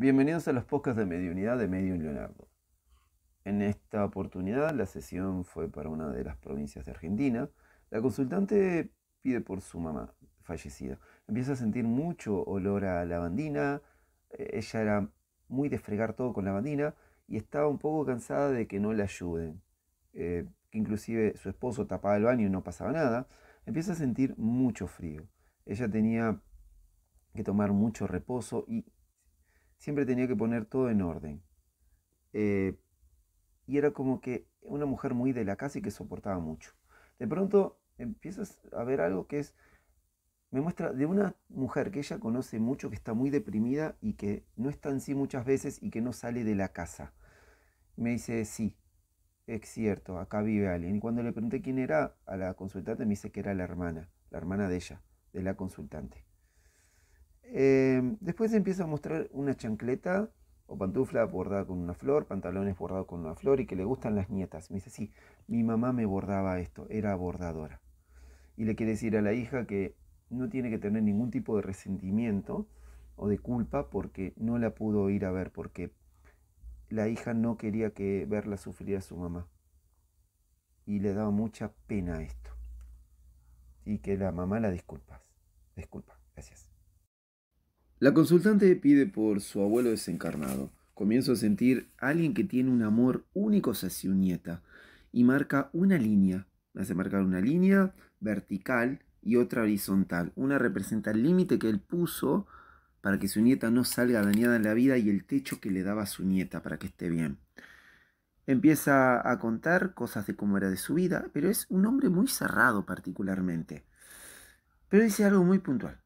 Bienvenidos a los podcasts de Mediunidad de Medium Leonardo. En esta oportunidad la sesión fue para una de las provincias de Argentina. La consultante pide por su mamá fallecida. Empieza a sentir mucho olor a lavandina. Eh, ella era muy de fregar todo con lavandina y estaba un poco cansada de que no la ayuden. Eh, inclusive su esposo tapaba el baño y no pasaba nada. Empieza a sentir mucho frío. Ella tenía que tomar mucho reposo y siempre tenía que poner todo en orden. Eh, y era como que una mujer muy de la casa y que soportaba mucho. De pronto empiezas a ver algo que es, me muestra de una mujer que ella conoce mucho, que está muy deprimida y que no está en sí muchas veces y que no sale de la casa. Me dice, sí, es cierto, acá vive alguien. Y cuando le pregunté quién era a la consultante, me dice que era la hermana, la hermana de ella, de la consultante. Em, después empieza a mostrar una chancleta o pantufla bordada con una flor, pantalones bordados con una flor y que le gustan las nietas. Me dice, sí, mi mamá me bordaba esto, era bordadora. Y le quiere decir a la hija que no tiene que tener ningún tipo de resentimiento o de culpa porque no la pudo ir a ver, porque la hija no quería que verla sufrir a su mamá. Y le daba mucha pena esto. Y que la mamá la disculpas. Disculpa, gracias. La consultante pide por su abuelo desencarnado. Comienzo a sentir a alguien que tiene un amor único hacia su nieta y marca una línea. Me hace marcar una línea vertical y otra horizontal. Una representa el límite que él puso para que su nieta no salga dañada en la vida y el techo que le daba a su nieta para que esté bien. Empieza a contar cosas de cómo era de su vida, pero es un hombre muy cerrado particularmente. Pero dice algo muy puntual.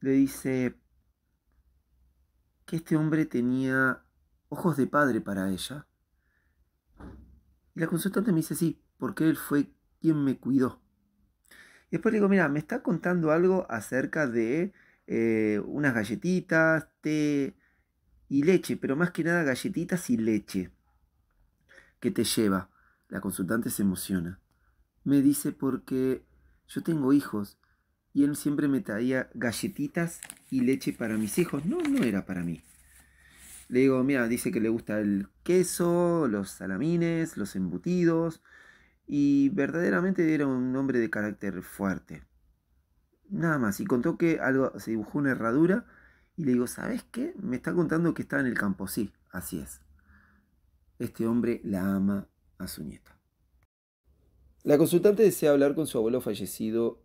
Le dice, que este hombre tenía ojos de padre para ella. Y la consultante me dice, sí, porque él fue quien me cuidó. Y después le digo, mira, me está contando algo acerca de eh, unas galletitas, té y leche, pero más que nada galletitas y leche que te lleva. La consultante se emociona. Me dice porque yo tengo hijos y él siempre me traía galletitas y leche para mis hijos. No, no era para mí. Le digo, mira, dice que le gusta el queso, los salamines, los embutidos. Y verdaderamente era un hombre de carácter fuerte. Nada más. Y contó que algo se dibujó una herradura. Y le digo, ¿sabes qué? Me está contando que está en el campo. Sí, así es. Este hombre la ama a su nieta. La consultante desea hablar con su abuelo fallecido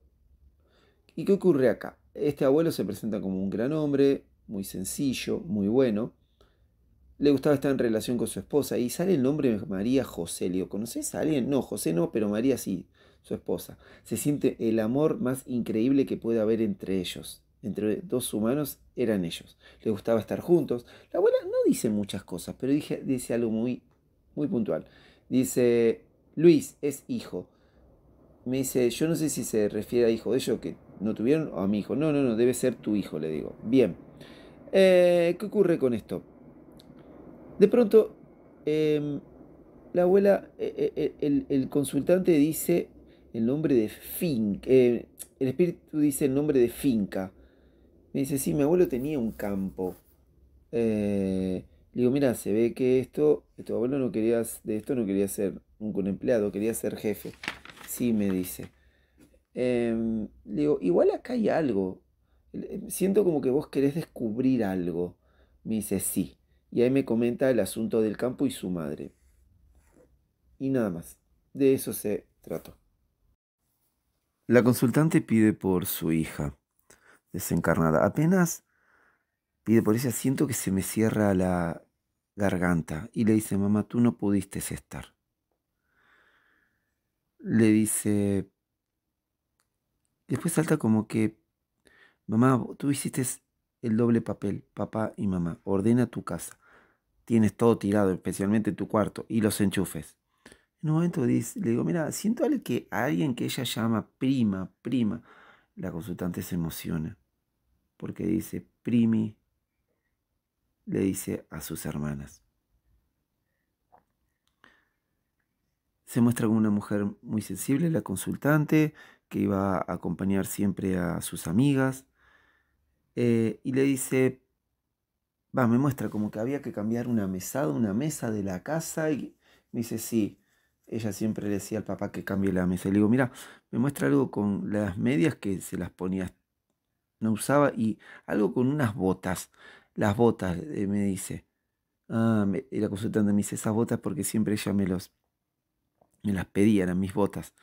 ¿Y qué ocurre acá? Este abuelo se presenta como un gran hombre, muy sencillo, muy bueno. Le gustaba estar en relación con su esposa y sale el nombre de María José. Le digo, ¿conoces a alguien? No, José no, pero María sí, su esposa. Se siente el amor más increíble que puede haber entre ellos. Entre dos humanos eran ellos. Le gustaba estar juntos. La abuela no dice muchas cosas, pero dice algo muy, muy puntual. Dice, Luis es hijo. Me dice, yo no sé si se refiere a hijo de ellos, que no tuvieron a mi hijo. No, no, no, debe ser tu hijo, le digo. Bien. Eh, ¿Qué ocurre con esto? De pronto, em, la abuela, eh, eh, el, consultante dice el nombre de finca. el espíritu dice el nombre de finca. Me dice, sí, mi abuelo tenía un campo. le digo, mira, se ve que esto, tu abuelo no quería, de esto no quería ser un empleado, quería ser jefe. Sí, me dice. Em, le digo, igual acá hay algo. Siento como que vos querés descubrir algo. Me dice, sí. Y ahí me comenta el asunto del campo y su madre. Y nada más. De eso se trató. La consultante pide por su hija, desencarnada. Apenas pide por ella, siento que se me cierra la garganta. Y le dice, mamá, tú no pudiste estar. Le dice, Después salta como que, mamá, tú hiciste el doble papel, papá y mamá. Ordena tu casa. Tienes todo tirado, especialmente tu cuarto, y los enchufes. En un momento le digo, mira, siento que alguien que ella llama prima, prima. La consultante se emociona porque dice, primi, le dice a sus hermanas. Se muestra como una mujer muy sensible, la consultante, que iba a acompañar siempre a sus amigas. Eh, y le dice, va, me muestra como que había que cambiar una mesada, una mesa de la casa y me dice, sí, ella siempre le decía al papá que cambie la mesa. Y le digo, mira, me muestra algo con las medias que se las ponía, no usaba, y algo con unas botas. Las botas, eh, me dice. Ah, me, la consultante me dice, esas botas porque siempre ella me, los, me las pedía, eran mis botas.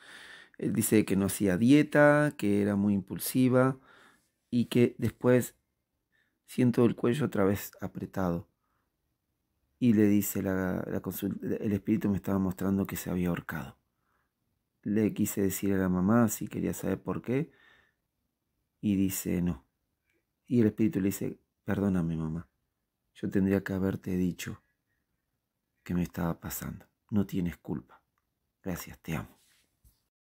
Él dice que no hacía dieta, que era muy impulsiva y que después siento el cuello otra vez apretado. Y le dice, la, el espíritu me estaba mostrando que se había ahorcado. Le quise decir a la mamá si quería saber por qué. Y dice, no. Y el espíritu le dice, perdóname mamá. Yo tendría que haberte dicho que me estaba pasando. No tienes culpa. Gracias, te amo.